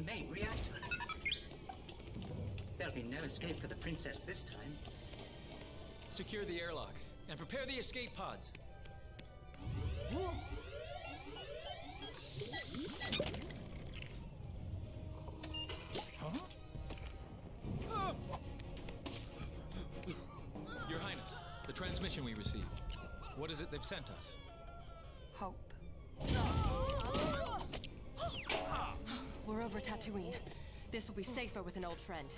main reactor. There'll be no escape for the princess this time. Secure the airlock and prepare the escape pods. Your Highness, the transmission we received. What is it they've sent us? Hope. Over Tatooine. This will be safer with an old friend.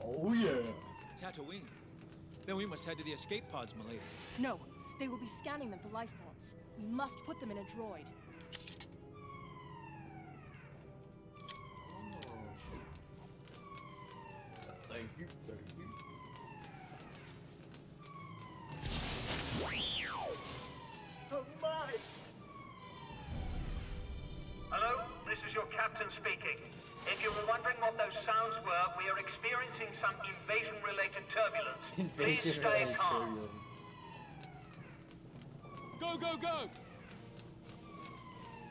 Oh yeah. Tatooine. Then we must head to the escape pods, milady. No, they will be scanning them for life forms. We must put them in a droid. Oh, thank you, thank you. Is speaking. If you were wondering what those sounds were, we are experiencing some invasion-related turbulence. Please Invasion stay related calm. turbulence. Go, go, go!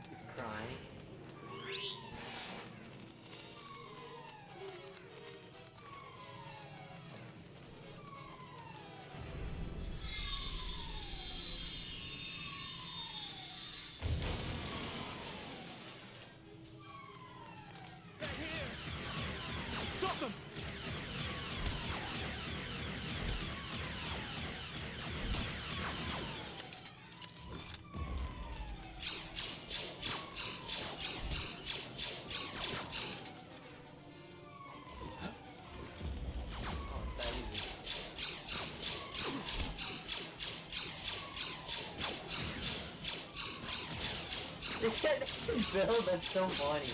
He's crying. Bill, that's so funny.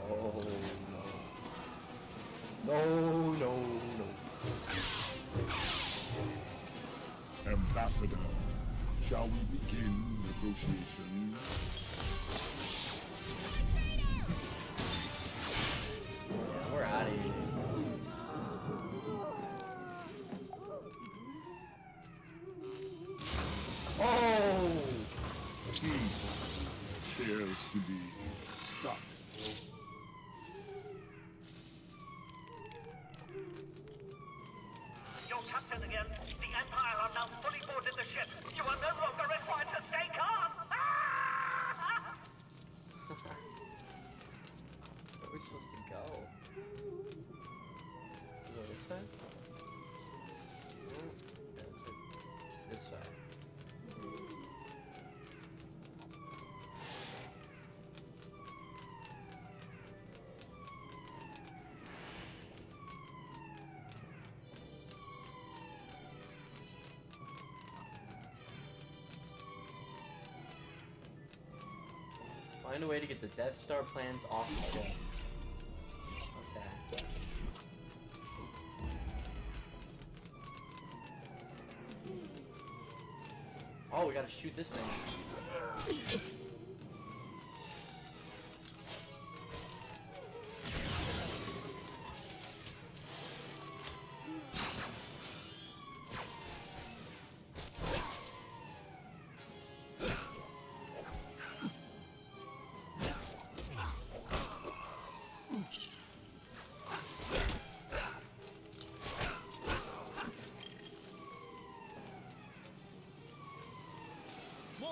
Oh no. No, no, no. Ambassador, shall we begin negotiations? This way? This way. Find a way to get the Death Star plans off the ship. Oh, we gotta shoot this thing.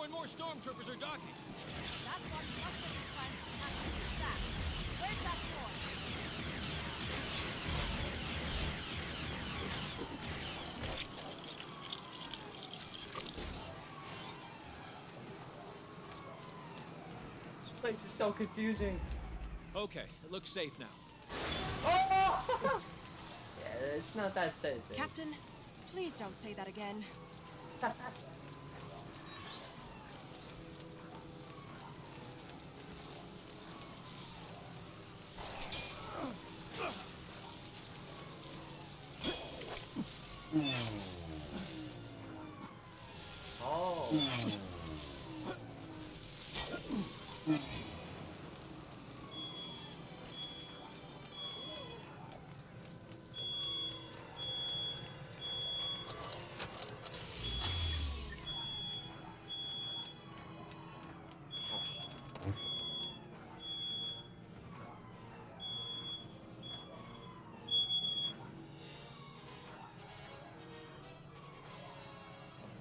More and more stormtroopers are docking. That's what Customs plans to tackle with that. Where's that for? This place is so confusing. Okay, it looks safe now. Oh! yeah, it's not that safe. Captain, please don't say that again.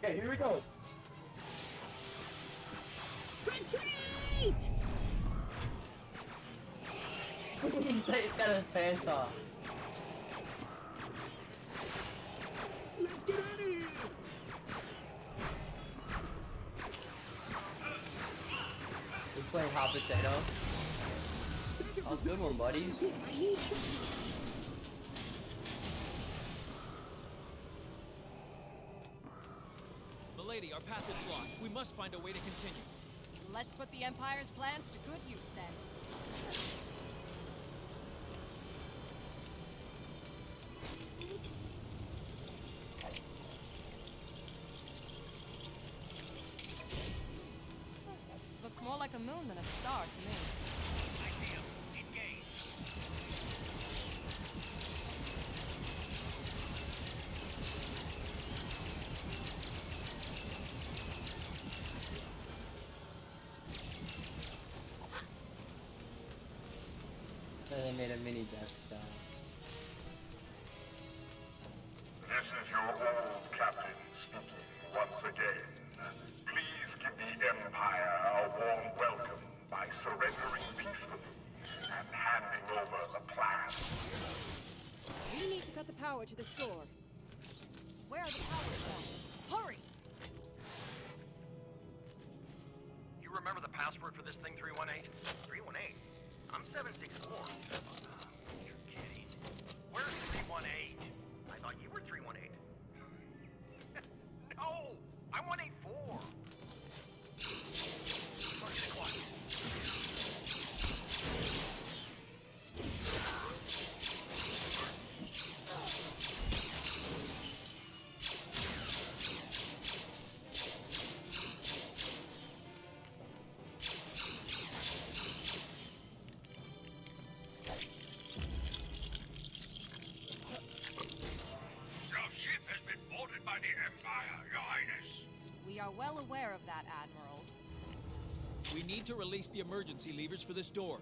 Okay, here we go. Retreat! He's got his pants off. Let's get out of here! We're playing Hot Potato. Oh, good one, buddies. Milady, our path is blocked. We must find a way to continue. Let's put the Empire's plans to good use then. Looks more like a moon than a star to me. Then they made a mini Death Star. This is your old captain speaking once again. Please give the Empire a warm welcome by surrendering peacefully and handing over the plan. We need to cut the power to the store. Where are the power cells? Hurry! You remember the password for this thing, 318? 318? I'm 764. We need to release the emergency levers for this door.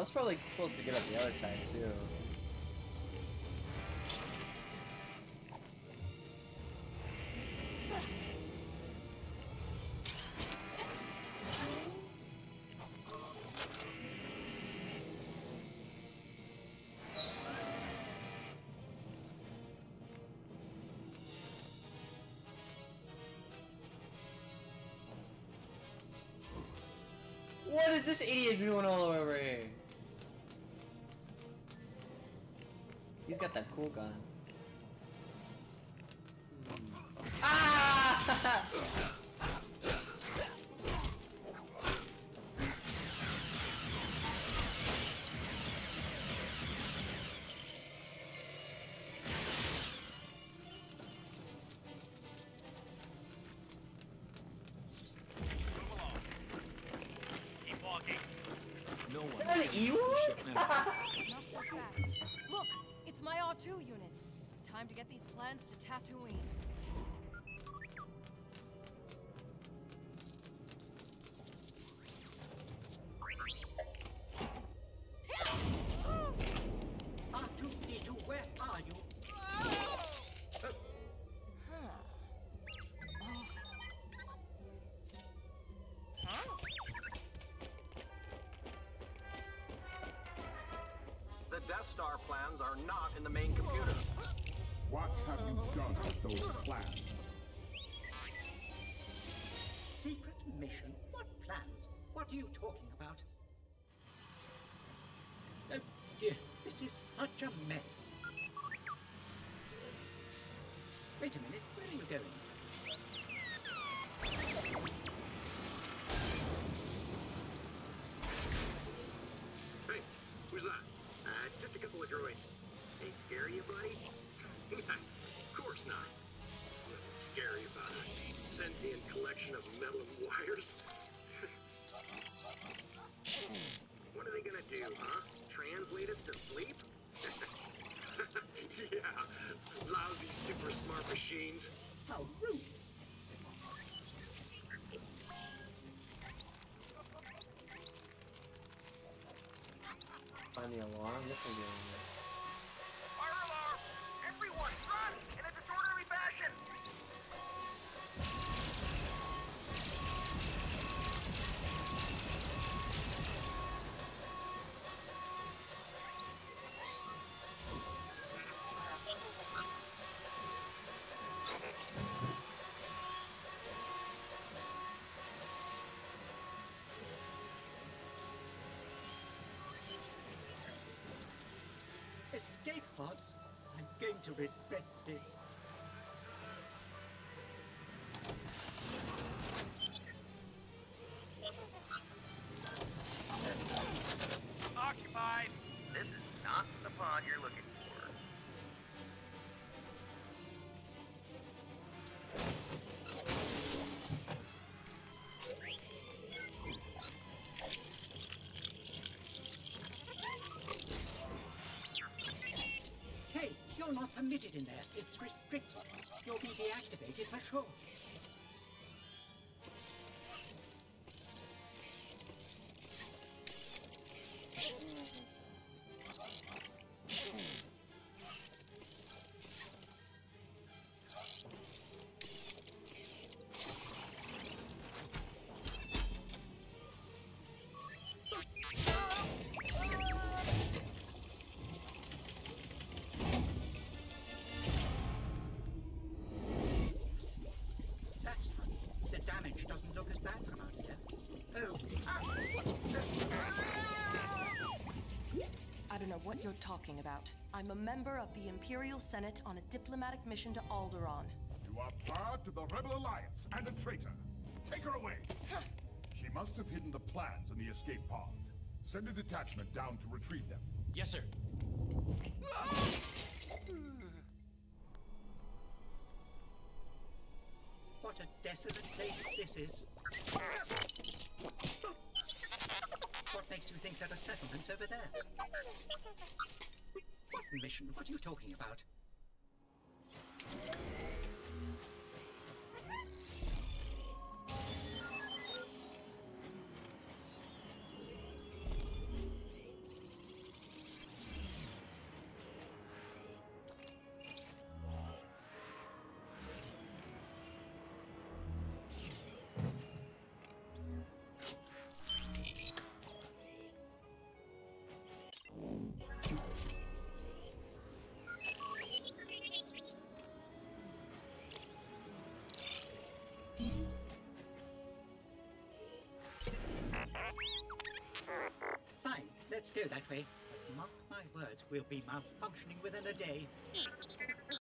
Was probably supposed to get up the other side too. What is this idiot doing all over here? He's got that cool gun. Hmm. Ah! Move along. No one. An will get Ewok? the ship now. Not so fast. Look, my R2 unit. Time to get these plans to Tatooine. are not in the main computer. What have you done with those plans? Secret mission? What plans? What are you talking about? Oh dear, this is such a mess. Wait a minute, where are you going? Machines. How rude! Find the alarm. This will be Escape pods? I'm going to regret this. Occupied! This is not the pod you're looking in there. It's restricted. You'll be deactivated for sure. What you're talking about. I'm a member of the Imperial Senate on a diplomatic mission to Alderaan. You are part of the Rebel Alliance and a traitor. Take her away. She must have hidden the plans in the escape pod. Send a detachment down to retrieve them. Yes, sir. what a desolate place this is. Think there are settlements over there? What mission? What are you talking about? Let's go that way. But mark my words, we'll be malfunctioning within a day.